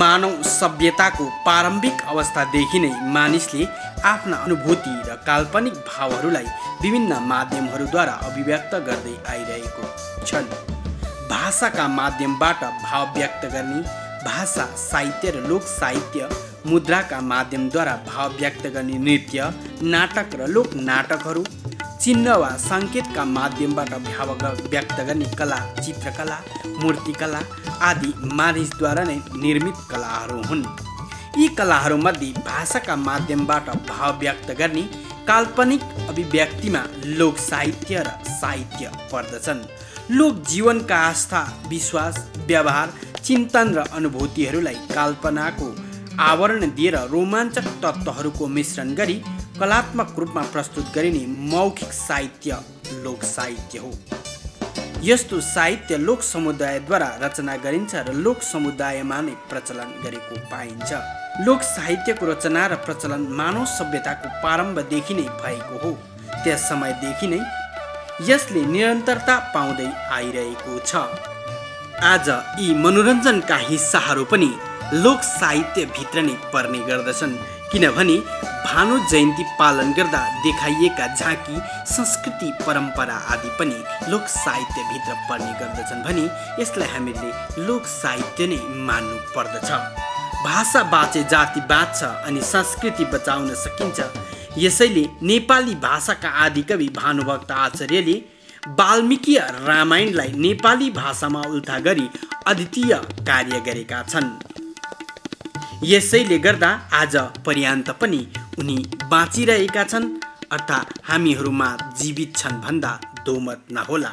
मानव सभ्यताको प्रारम्भिक अवस्थादेखि नै मानिसले आफ्ना अनुभूति र काल्पनिक भावहरूलाई विभिन्न माध्यमहरूद्वारा अभिव्यक्त गर्दै आइरहेको छन्। भाषाका माध्यमबाट भाव व्यक्त गर्ने भाषा साहित्य र लोक साहित्य मुद्राका माध्यमद्वारा भाव व्यक्त गर्ने नृत्य नाटक र लोक नाटकहरू चिन्ह वा सङ्केतका माध्यमबाट भाव व्यक्त गर्ने कला चित्रकला मूर्तिकला आदि मानिसद्वारा नै निर्मित कलाहरू हुन्। यी कलाहरूमध्ये भाषाका माध्यमबाट भाव व्यक्त गर्ने काल्पनिक अभिव्यक्तिमा लोक साहित्य र साहित्य पर्दछन्। लोक जीवनका आस्था विश्वास व्यवहार चिन्तन र अनुभूतिहरूलाई कल्पनाको आवरण दिएर रोमाञ्चक तत्त्वहरूको मिश्रण गरी कलात्मक रूपमा प्रस्तुत गरिने मौखिक साहित्य लोक साहित्य हो। यस्तो साहित्य लोक समुदायद्वारा रचना गरिन्छ र लोक समुदायमा नै प्रचलन गरेको पाइन्छ। लोक साहित्यको रचना र प्रचलन मानव सभ्यताको प्रारम्भदेखि नै भएको हो। त्यस समयदेखि नै यसले निरन्तरता पाउँदै आइरहेको छ। आज यी मनोरञ्जनका हिस्साहरू पनि लोक साहित्यभित्र नै पर्ने गर्दछन्। किनभने भानु जयन्ती पालन गर्दा देखाइएका झाँकी संस्कृति परम्परा आदि पनि लोक साहित्यभित्र पर्ने गर्दछन् भने यसलाई हामीले लोक साहित्य नै मान्नु पर्दछ। भाषा बाँचे जाति बाँच्छ अनि संस्कृति बचाउन सकिन्छ। यसैले नेपाली भाषाका आदिकवि भानुभक्त आचार्यले वाल्मिकीय रामायणलाई नेपाली भाषामा उल्था गरी अद्वितीय कार्य गरेका छन्। यसैले गर्दा आज पर्यान्त पनि उनी बाँचिरहेका छन् अर्थात् हामीहरूमा जीवित छन् भन्दा दोमत नहोला।